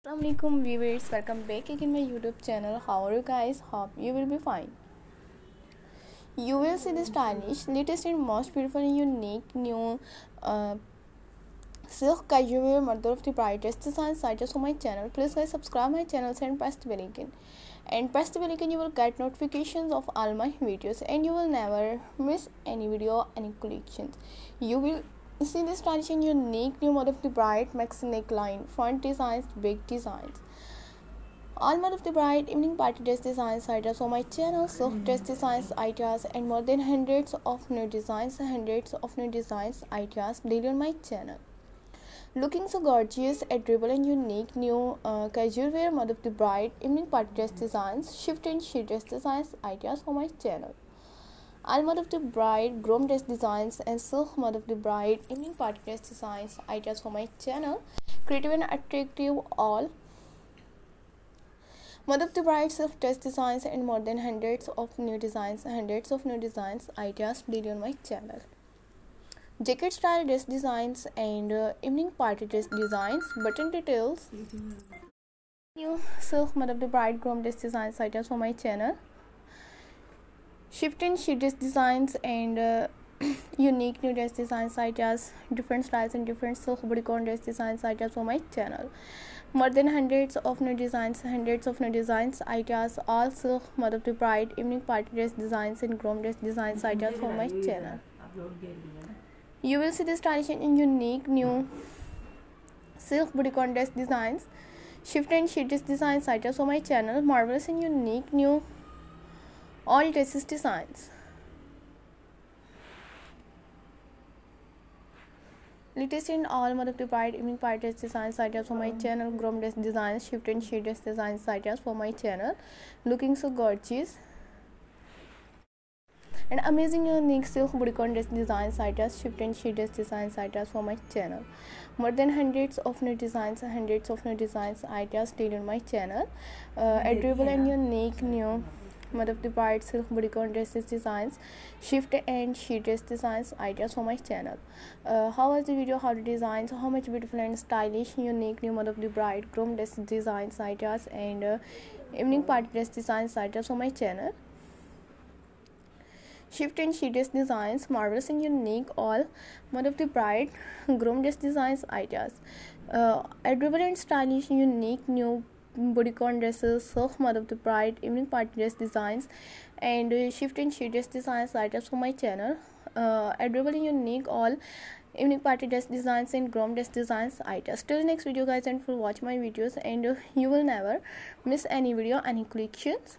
Assalamualaikum viewers welcome back again my youtube channel. How are you guys? Hope you will be fine. You will see the stylish latest and most beautiful and unique new uh, silk casual mother of the brightest designs just on my channel. Please guys subscribe my channel and press the bell icon. And press the bell icon you will get notifications of all my videos and you will never miss any video any collections. You will See this and unique new model of the bride maxi neckline, front designs, big designs. All model of the bride evening party dress designs ideas on my channel, so dress designs ideas, and more than hundreds of new designs, hundreds of new designs ideas daily on my channel. Looking so gorgeous, adorable, and unique, new uh, casual wear model of the bride evening party dress designs, shift and sheet dress designs ideas on my channel. Almad of the Bride, Groom Dress Designs and Silk of the Bride, Evening Party Dress Designs, ideas for my channel. Creative and attractive all. Mother of the Bride Silk Dress Designs and more than hundreds of new designs, hundreds of new designs, ideas daily on my channel. Jacket style dress designs and uh, evening party dress designs, button details. New Silk Mother of the Bride Groom Dress Designs, ideas for my channel shift and sheet designs and uh, unique new dress designs such as different styles and different silk bodycon dress designs ideas for my channel. More than hundreds of new designs hundreds of new designs ideas all silk mother the bride evening party dress designs and groom dress designs ideas for my channel. You will see the stylish and unique new silk bodycon dress designs shift and sheet designs ideas for my channel. Marvelous and unique new all dresses designs. Latest in all Pride evening party dress designs ideas for my channel, groom dress designs, shift and sheet dress designs ideas for my channel. Looking so gorgeous. And amazing unique silk bodycon dress designs ideas shift and sheet dress designs ideas for my channel. More than hundreds of new designs hundreds of new designs ideas daily on my channel. Uh, adorable and unique new of the Bride Silk Bodycon dresses designs, shift and she dress designs ideas for my channel. Uh, how was the video? How the designs? How much beautiful and stylish, unique new mother of the Bride groom dress designs ideas and uh, evening party dress designs ideas for my channel. Shift and she dress designs, marvelous and unique, all Mother of the Bride, groom dress designs ideas. Uh, adorable and stylish, unique, new bodycon dresses, silk mother of the bride, evening party dress designs, and uh, shift and sheet dress designs items for my channel. Uh, adorable and unique all evening party dress designs and groom dress designs items. Till the next video guys and for watch my videos and uh, you will never miss any video any collections.